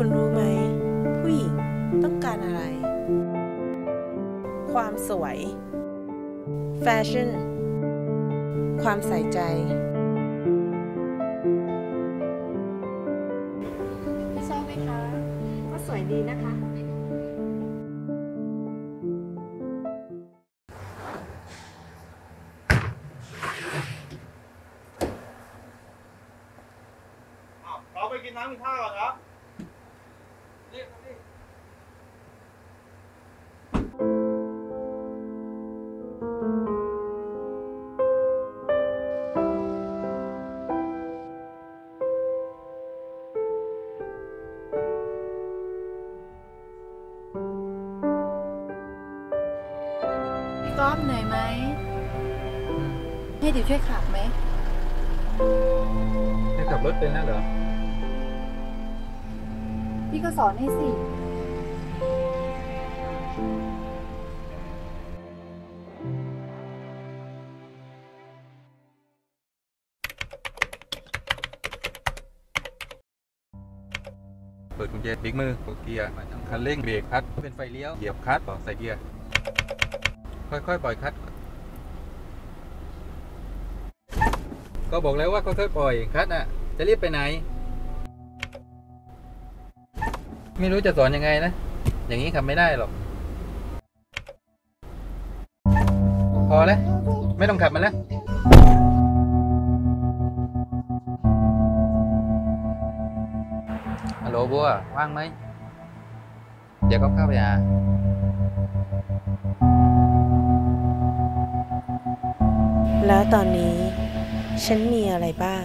คุณรู้ไหม ผู้หญิงต้องการอะไร ความสวย แฟชั่น ความใส่ใจ พี่ชอบไหมคะ ก็สวยดีนะคะอ้าวเราไปกินน้ำกินข้าวก่อนครับรีบครับพี่พี่ ก๊อฟเหนื่อยไหม ให้ดิวช่วยขับไหมจะขับรถเป็นแล้วเหรอ พี่ก็สอนให้สิ เปิดกุญแจบิ๊กมือกดเกียร์คันเร่งเบรกคลัตช์เป็นไฟเลี้ยว เหยียบคลัตช์ต่อใส่เกียร์ ค่อยๆ ปล่อยคลัตช์ก็บอกแล้วว่าค่อยๆปล่อยคลัตช์อะ จะรีบไปไหน ไม่รู้จะสอนยังไงนะ อย่างนี้ขับไม่ได้หรอก พอแล้ว ไม่ต้องขับมันแล้วฮัลโหลบัว ว่างไหม เดี๋ยวก็เข้าไปหาแล้วตอนนี้ ฉันมีอะไรบ้าง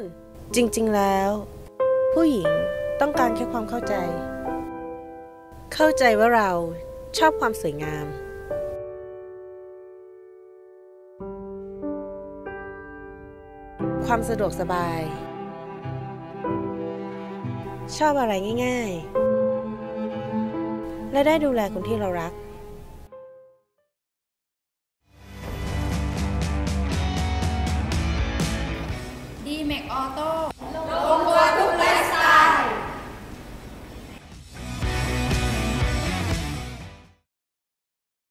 นู่นจริงๆแล้ว ผู้หญิงต้องการแค่ความเข้าใจ เข้าใจว่าเราชอบความสวยงาม ความสะดวกสบาย ชอบอะไรง่าย ๆ และได้ดูแลคนที่เรารัก